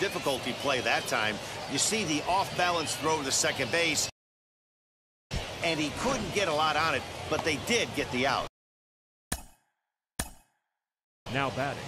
difficulty play that time. You see the off-balance throw to second base, and he couldn't get a lot on it, but they did get the out. Now batting,